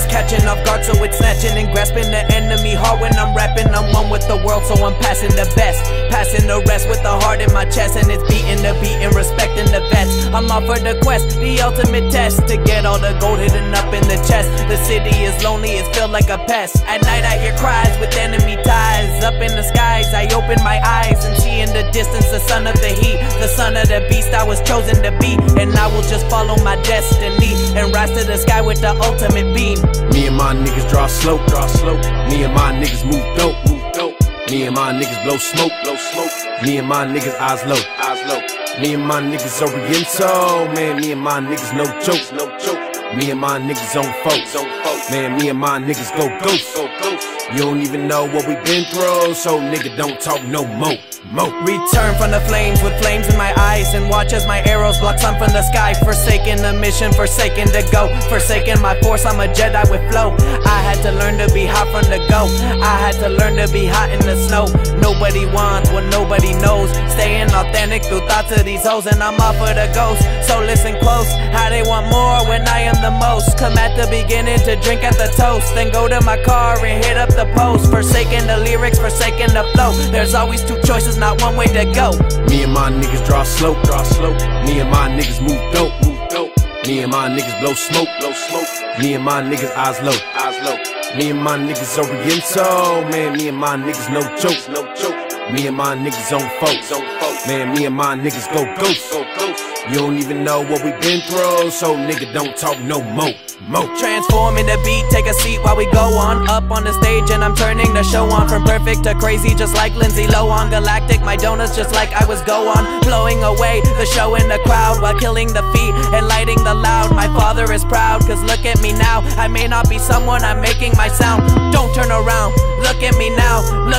is catching off guard, so it's snatching and grasping the enemy hard when I'm rapping. I'm one with the world, so I'm passing the best. Passing the rest with the heart in my chest, and it's beating the beat and respecting the vets. I'm off for the quest, the ultimate test to get all the gold hidden up in the chest. The city is lonely, it's filled like a pest. At night, I hear cries with enemy ties. Up in the skies, I open my eyes and see in the distance the son of the heat, the son of the beast I was chosen to be. And I will just follow my destiny with the ultimate beam. Me and my niggas draw slope, draw slope. Me and my niggas move dope, move dope. Me and my niggas blow smoke, blow smoke. Me and my niggas eyes low, eyes low. Me and my niggas Oriental, man. Me and my niggas no joke, no joke. Me and my niggas on folks, on. Man, me and my niggas go ghost. You don't even know what we been through, so nigga don't talk no more. Mo. Return from the flames with flames in my eyes and watch as my arrows block sun from the sky. Forsaking the mission, forsaking to go, forsaking my force. I'm a Jedi with flow. I had to learn to be hot from the go. I had to learn to be hot in the snow. Nobody wants what nobody knows. Staying authentic through thoughts of these hoes, and I'm off for the ghost. So listen close, how they want more when I am the most. Come at the beginning to drink at the toast, then go to my car and hit up the post. Forsaking the lyrics, forsaking the flow. There's always two choices, not one way to go. Me and my niggas draw slope, draw slope. Me and my niggas move dope, move dope. Me and my niggas blow smoke, blow smoke. Me and my niggas eyes low, eyes low. Me and my niggas Oriental, man. Me and my niggas no joke, no joke. Me and my niggas on folks. Man, me and my niggas go ghost. You don't even know what we been through, so nigga don't talk no more. Mo. Transforming the beat, take a seat while we go on. Up on the stage, and I'm turning the show on. From perfect to crazy, just like Lindsay Lohan. Galactic, my donuts just like I was go on. Blowing away the show in the crowd while killing the feet and lighting the loud. My father is proud, cause look at me now. I may not be someone, I'm making my sound. Don't turn around, look at me now.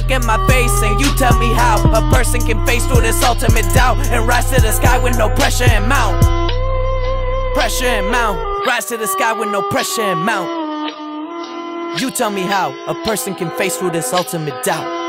Look at my face, and you tell me how a person can face through this ultimate doubt and rise to the sky with no pressure and mount. Pressure and mount. Rise to the sky with no pressure and mount. You tell me how a person can face through this ultimate doubt.